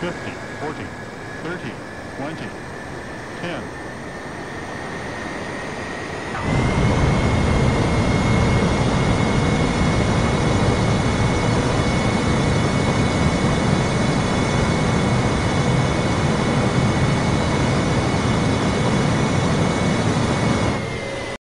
50, 40, 30, 20, 10,